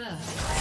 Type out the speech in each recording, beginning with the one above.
First.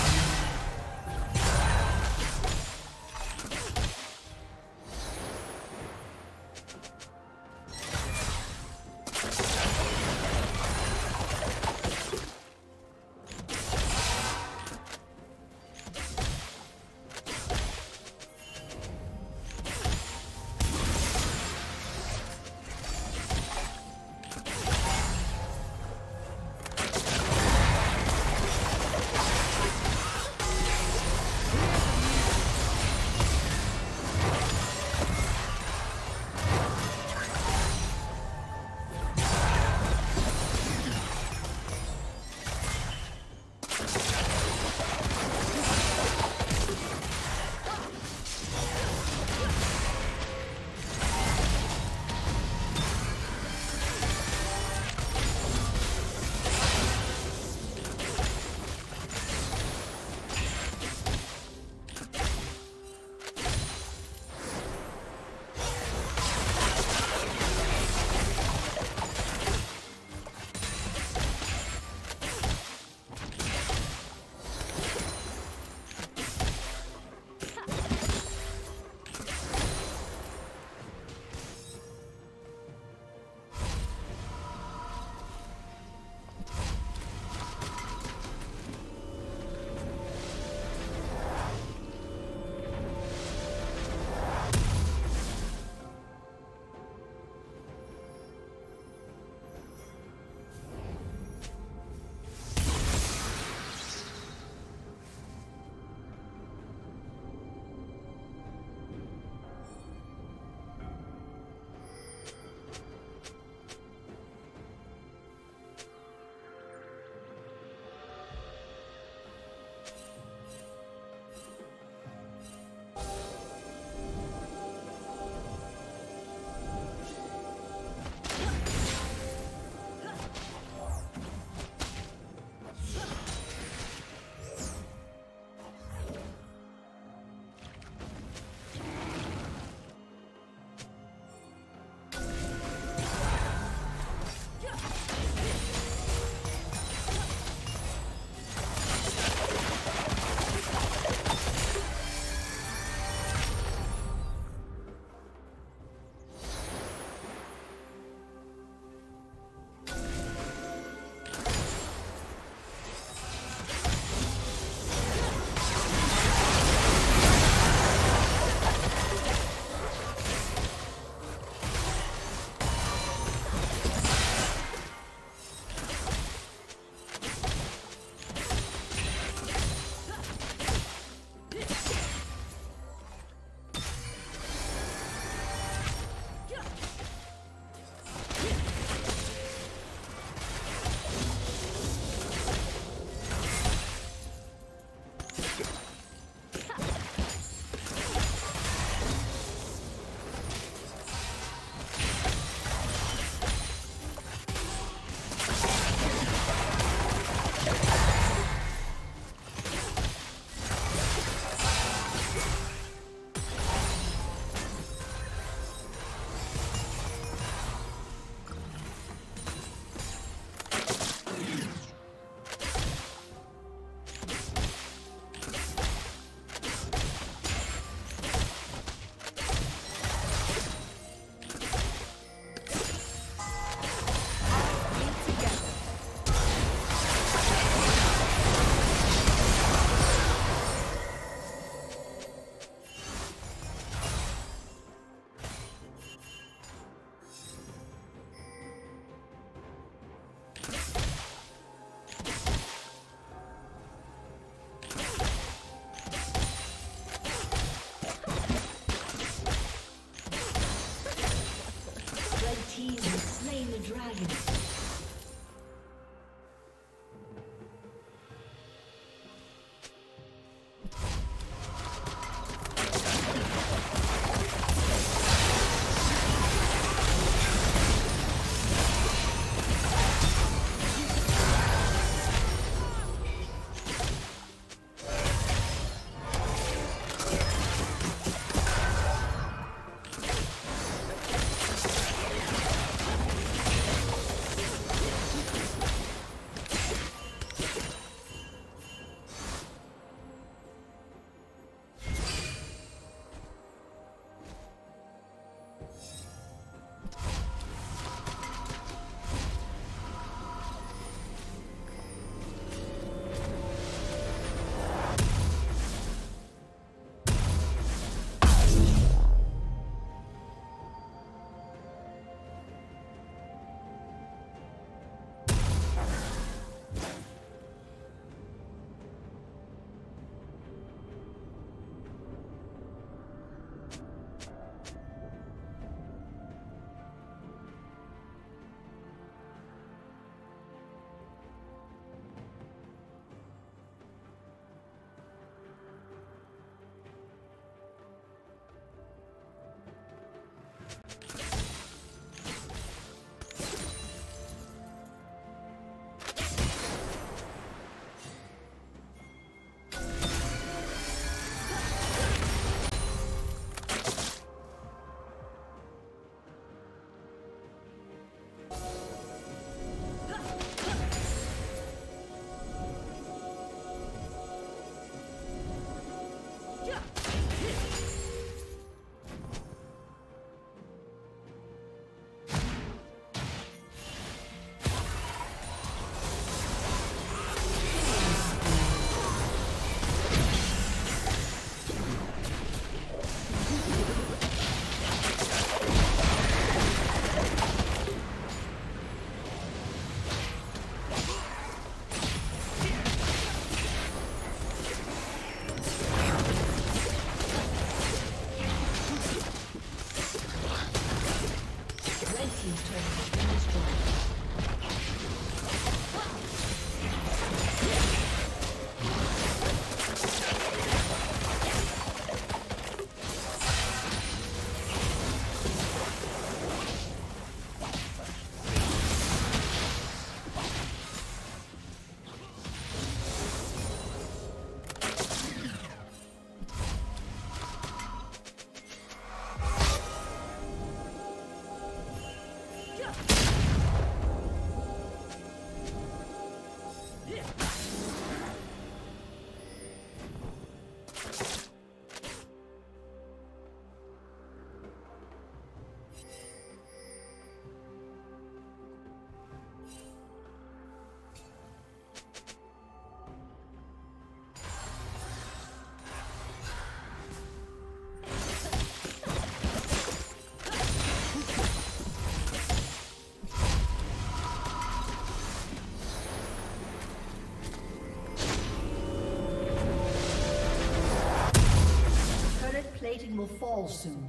Will fall soon.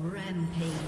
Rampage.